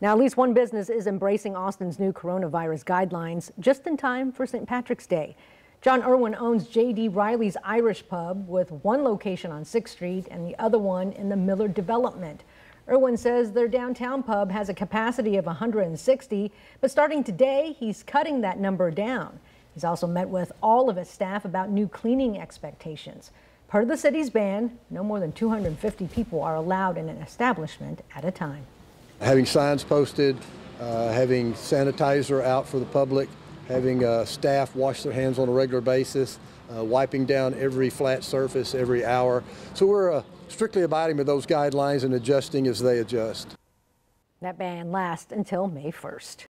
Now, at least one business is embracing Austin's new coronavirus guidelines just in time for St. Patrick's Day. John Erwin owns J.D. Riley's Irish Pub with one location on 6th Street and the other one in the Mueller development. Erwin says their downtown pub has a capacity of 160, but starting today, he's cutting that number down. He's also met with all of his staff about new cleaning expectations. Part of the city's ban, no more than 250 people are allowed in an establishment at a time. Having signs posted, uh, having sanitizer out for the public, having uh, staff wash their hands on a regular basis, uh, wiping down every flat surface every hour. So we're uh, strictly abiding by those guidelines and adjusting as they adjust. That ban lasts until May 1st.